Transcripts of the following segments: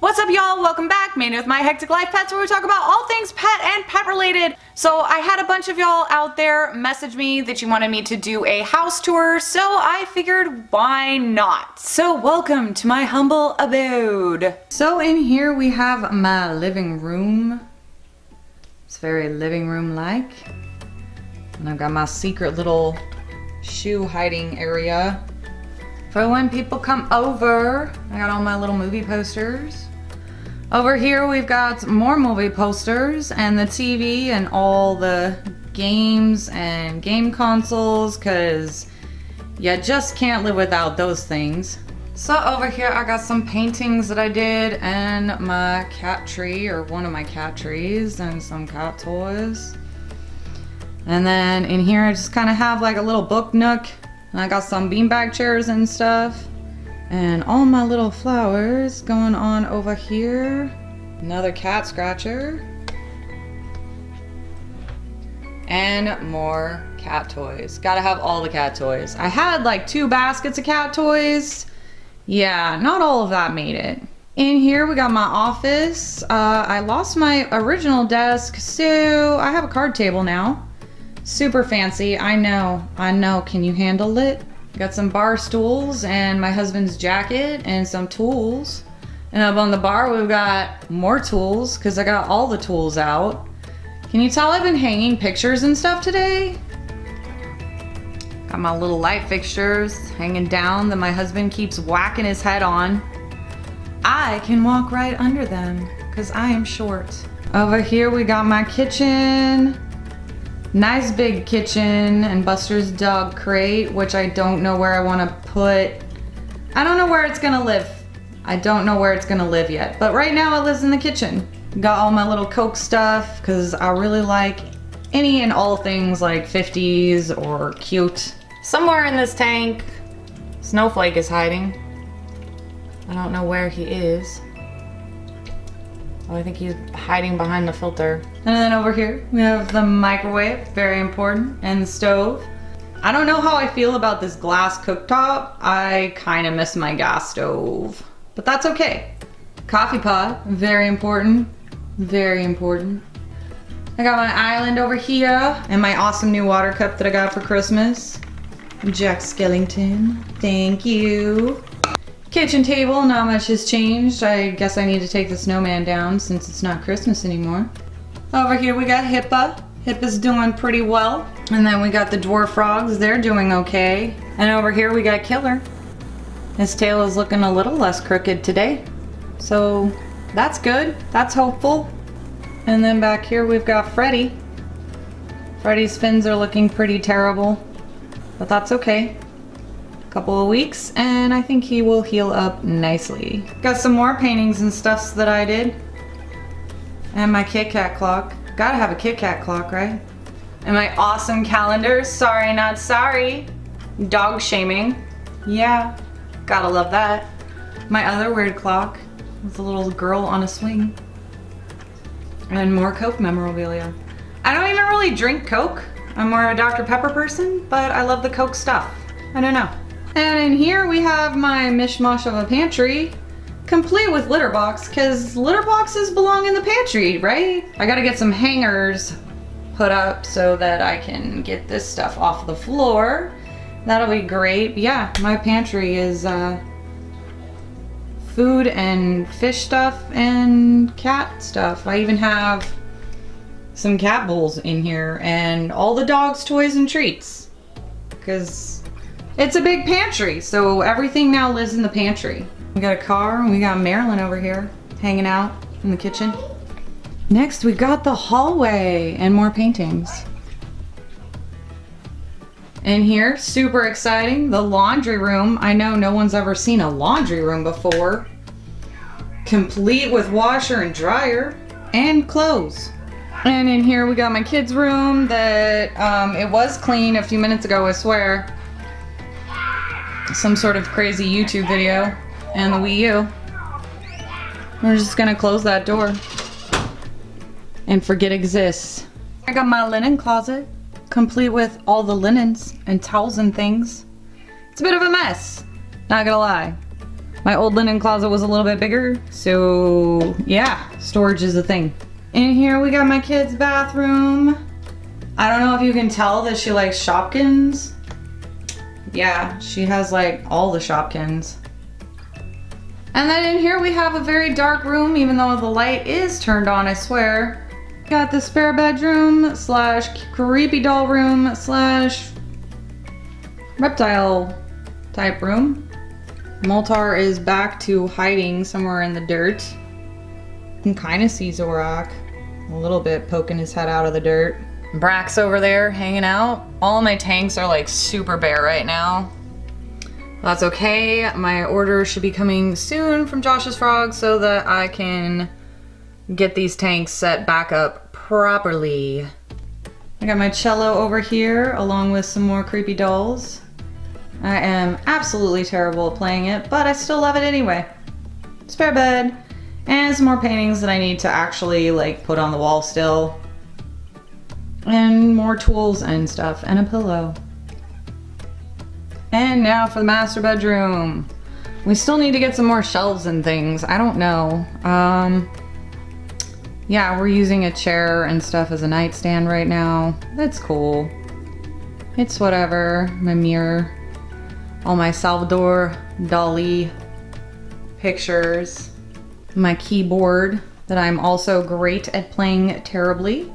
What's up y'all? Welcome back. Mandy with My Hectic Life Pets where we talk about all things pet and pet related. So I had a bunch of y'all out there message me that you wanted me to do a house tour so I figured why not. So welcome to my humble abode. So in here we have my living room. It's very living room like. And I've got my secret little shoe hiding area for when people come over. I got all my little movie posters. Over here we've got more movie posters and the TV and all the games and game consoles because you just can't live without those things. So over here I got some paintings that I did and my cat tree or one of my cat trees and some cat toys. And then in here I just kind of have like a little book nook and I got some beanbag chairs and stuff. And all my little flowers going on over here. Another cat scratcher. And more cat toys. Gotta have all the cat toys. I had like two baskets of cat toys. Yeah, not all of that made it. In here we got my office. Uh, I lost my original desk, so I have a card table now. Super fancy, I know, I know. Can you handle it? Got some bar stools and my husband's jacket and some tools. And up on the bar we've got more tools because I got all the tools out. Can you tell I've been hanging pictures and stuff today? Got my little light fixtures hanging down that my husband keeps whacking his head on. I can walk right under them because I am short. Over here we got my kitchen. Nice big kitchen and Buster's dog crate, which I don't know where I want to put. I don't know where it's gonna live. I don't know where it's gonna live yet, but right now it lives in the kitchen. Got all my little Coke stuff because I really like any and all things like 50s or cute. Somewhere in this tank, Snowflake is hiding. I don't know where he is. Oh, I think he's hiding behind the filter. And then over here, we have the microwave, very important, and the stove. I don't know how I feel about this glass cooktop. I kind of miss my gas stove, but that's okay. Coffee pot, very important, very important. I got my island over here and my awesome new water cup that I got for Christmas. Jack Skellington, thank you. Kitchen table, not much has changed. I guess I need to take the snowman down since it's not Christmas anymore. Over here we got Hippa. Hippa's doing pretty well. And then we got the dwarf frogs, they're doing okay. And over here we got Killer. His tail is looking a little less crooked today. So that's good, that's hopeful. And then back here we've got Freddy. Freddy's fins are looking pretty terrible, but that's okay couple of weeks and I think he will heal up nicely. Got some more paintings and stuffs that I did. And my Kit Kat clock. Gotta have a Kit Kat clock, right? And my awesome calendar. Sorry, not sorry. Dog shaming. Yeah, gotta love that. My other weird clock with a little girl on a swing. And more Coke memorabilia. I don't even really drink Coke. I'm more of a Dr. Pepper person, but I love the Coke stuff. I don't know. And in here we have my mishmash of a pantry, complete with litter box, because litter boxes belong in the pantry, right? I gotta get some hangers put up so that I can get this stuff off the floor. That'll be great. Yeah, my pantry is uh, food and fish stuff and cat stuff. I even have some cat bowls in here and all the dog's toys and treats. Because it's a big pantry, so everything now lives in the pantry. We got a car, and we got Marilyn over here hanging out in the kitchen. Next, we got the hallway and more paintings. In here, super exciting, the laundry room. I know no one's ever seen a laundry room before. Complete with washer and dryer and clothes. And in here we got my kids' room that um, it was clean a few minutes ago, I swear some sort of crazy YouTube video and the Wii U. We're just gonna close that door and forget exists. I got my linen closet, complete with all the linens and towels and things. It's a bit of a mess, not gonna lie. My old linen closet was a little bit bigger, so yeah, storage is a thing. In here we got my kid's bathroom. I don't know if you can tell that she likes Shopkins. Yeah, she has like all the Shopkins. And then in here we have a very dark room, even though the light is turned on, I swear. Got the spare bedroom slash creepy doll room slash reptile type room. Moltar is back to hiding somewhere in the dirt. You can kind of see Zorak a little bit poking his head out of the dirt. Brak's over there hanging out. All my tanks are like super bare right now. That's okay. My order should be coming soon from Josh's Frog so that I can get these tanks set back up properly. I got my cello over here along with some more creepy dolls. I am absolutely terrible at playing it, but I still love it anyway. Spare bed, and some more paintings that I need to actually like put on the wall still. And more tools and stuff, and a pillow. And now for the master bedroom. We still need to get some more shelves and things. I don't know. Um, yeah, we're using a chair and stuff as a nightstand right now. That's cool. It's whatever. My mirror. All my Salvador Dali pictures. My keyboard that I'm also great at playing terribly.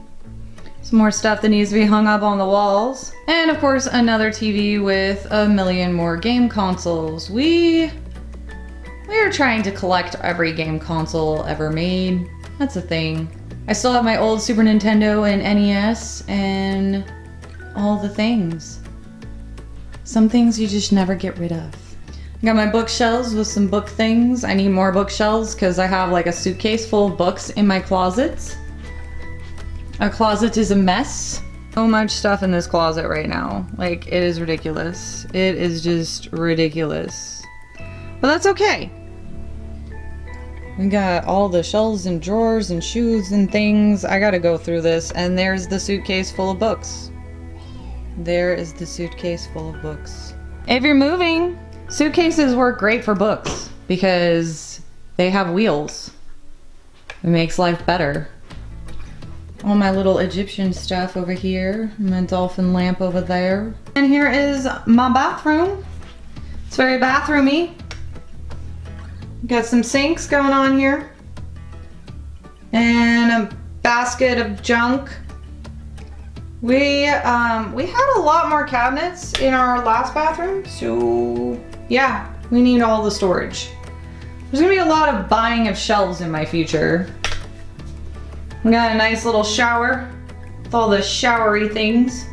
Some more stuff that needs to be hung up on the walls. And of course, another TV with a million more game consoles. We, we are trying to collect every game console ever made. That's a thing. I still have my old Super Nintendo and NES and all the things. Some things you just never get rid of. I got my bookshelves with some book things. I need more bookshelves because I have like a suitcase full of books in my closets. Our closet is a mess. So much stuff in this closet right now. Like, it is ridiculous. It is just ridiculous. But that's okay. We got all the shelves and drawers and shoes and things. I gotta go through this. And there's the suitcase full of books. There is the suitcase full of books. If you're moving, suitcases work great for books because they have wheels. It makes life better. All my little Egyptian stuff over here. My dolphin lamp over there. And here is my bathroom. It's very bathroomy. Got some sinks going on here. And a basket of junk. We um, we had a lot more cabinets in our last bathroom, so yeah, we need all the storage. There's gonna be a lot of buying of shelves in my future. Got a nice little shower with all the showery things.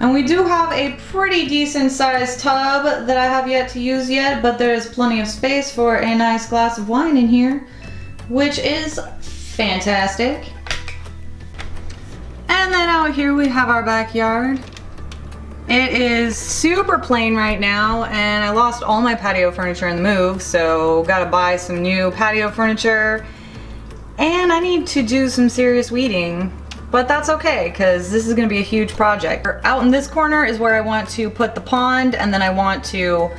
And we do have a pretty decent sized tub that I have yet to use yet, but there is plenty of space for a nice glass of wine in here, which is fantastic. And then out here we have our backyard. It is super plain right now and I lost all my patio furniture in the move so gotta buy some new patio furniture and I need to do some serious weeding but that's okay because this is gonna be a huge project. Out in this corner is where I want to put the pond and then I want to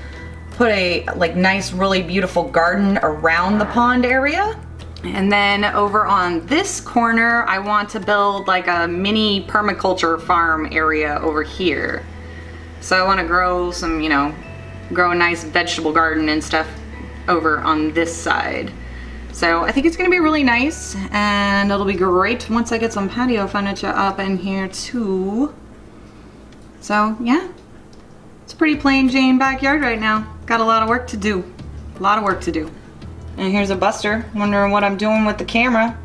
put a like nice really beautiful garden around the pond area and then over on this corner, I want to build like a mini permaculture farm area over here. So I want to grow some, you know, grow a nice vegetable garden and stuff over on this side. So I think it's gonna be really nice and it'll be great once I get some patio furniture up in here too. So yeah, it's a pretty plain Jane backyard right now. Got a lot of work to do, a lot of work to do. And here's a Buster, wondering what I'm doing with the camera.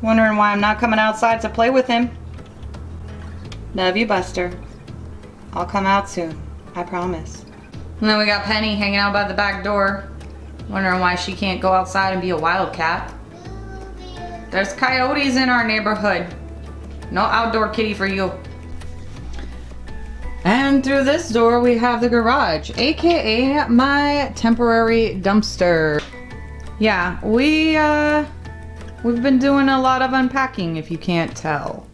Wondering why I'm not coming outside to play with him. Love you, Buster. I'll come out soon, I promise. And then we got Penny hanging out by the back door. Wondering why she can't go outside and be a wildcat. There's coyotes in our neighborhood. No outdoor kitty for you. And through this door we have the garage, aka my temporary dumpster. Yeah, we, uh, we've been doing a lot of unpacking if you can't tell.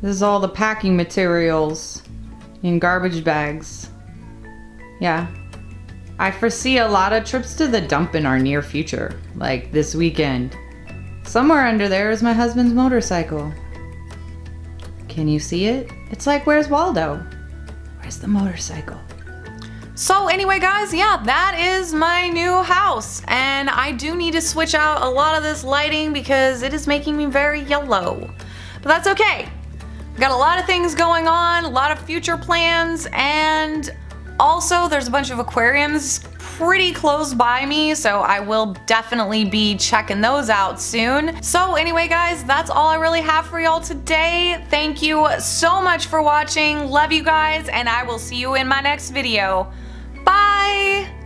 This is all the packing materials in garbage bags. Yeah. I foresee a lot of trips to the dump in our near future, like this weekend. Somewhere under there is my husband's motorcycle. Can you see it? It's like, where's Waldo? Where's the motorcycle? So anyway guys, yeah, that is my new house. And I do need to switch out a lot of this lighting because it is making me very yellow. But that's okay. Got a lot of things going on, a lot of future plans, and also there's a bunch of aquariums pretty close by me, so I will definitely be checking those out soon. So anyway guys, that's all I really have for y'all today. Thank you so much for watching. Love you guys, and I will see you in my next video. Bye!